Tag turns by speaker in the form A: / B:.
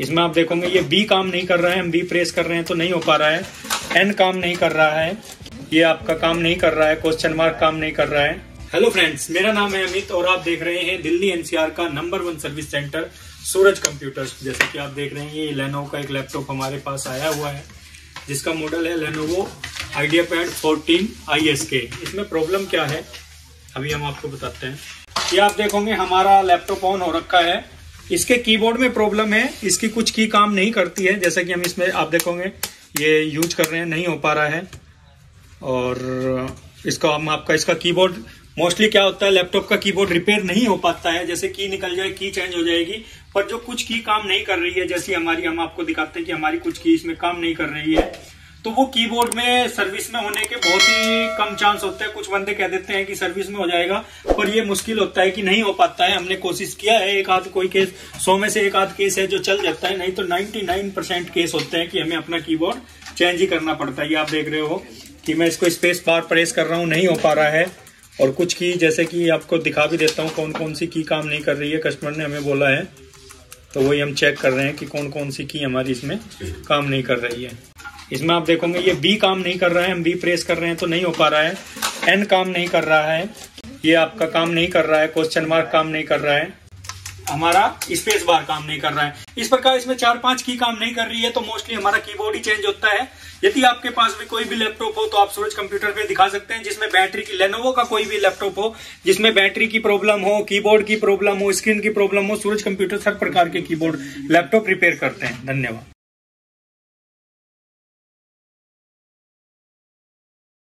A: इसमें आप देखोगे, ये बी काम नहीं कर रहा है, हम बी प्रेस कर रहे हैं तो नहीं हो पा रहा है। एन काम नहीं कर रहा है। ये आपका काम नहीं कर रहा है क्वेश्चन मार्क काम नहीं कर रहा है। हेलो फ्रेंड्स मेरा नाम है अमित और आप देख रहे हैं दिल्ली एनसीआर का number one service centre Suraj computers जैसे कि आप देख रहे हैं, ये लेनोवो का एक लैपटॉप हमारे पास आया हुआ है, जिसका मॉडल है Lenovo idea pad fourteen I इसमें प्रॉब्लम क्या है, अभी हम आपको बताते हैं। ये आप देखोगे, हमारा लैपटॉप ऑन हो रखा है। इसके कीबोर्ड में प्रॉब्लम है। इसकी कुछ की काम नहीं करती है। जैसा कि हम इसमें, आप देखोगे, ये यूज़ कर रहे हैं, नहीं हो पा रहा है। और इसका, हम आपका इसका कीबोर्ड मोस्टली क्या होता है लैपटॉप का कीबोर्ड रिपेयर नहीं हो पाता है। जैसे की निकल जाए की चेंज हो जाएगी। पर जो कुछ की काम नहीं कर रही है, जैसी हमारी, हम आपको दिखाते हैं कि हमारी कुछ की इसमें काम नहीं कर रही है। तो वो कीबोर्ड में सर्विस में होने के बहुत ही कम चांस होते हैं। कुछ बंदे कह देते हैं कि सर्विस में हो जाएगा पर ये मुश्किल होता है कि नहीं हो पाता है। हमने कोशिश किया है एक आध कोई केस सौ में से एक आध केस है जो चल जाता है नहीं तो 99 परसेंट केस होते हैं कि हमें अपना कीबोर्ड चेंज ही करना पड़ता है। ये आप देख रहे हो कि मैं इसको स्पेस बार प्रेस कर रहा हूँ नहीं हो पा रहा है। और कुछ की जैसे कि आपको दिखा भी देता हूँ कौन कौन सी की काम नहीं कर रही है। कस्टमर ने हमें बोला है तो वही हम चेक कर रहे हैं कि कौन कौन सी की हमारी इसमें काम नहीं कर रही है। इसमें आप देखोगे, ये बी काम नहीं कर रहा है, हम बी प्रेस कर रहे हैं तो नहीं हो पा रहा है। एन काम नहीं कर रहा है, ये आपका काम नहीं कर रहा है क्वेश्चन मार्क काम नहीं कर रहा है। हमारा स्पेस बार काम नहीं कर रहा है। इस प्रकार इसमें चार पाँच की काम नहीं कर रही है तो मोस्टली हमारा कीबोर्ड ही चेंज होता है। यदि आपके पास भी कोई भी लैपटॉप हो तो आप सूरज कंप्यूटर पे दिखा सकते हैं, जिसमें बैटरी की लेनोवो का कोई भी लैपटॉप हो, जिसमें बैटरी की प्रॉब्लम हो कीबोर्ड की प्रॉब्लम हो स्क्रीन की प्रॉब्लम हो सूरज कंप्यूटर हर प्रकार के कीबोर्ड लैपटॉप रिपेयर करते हैं। धन्यवाद।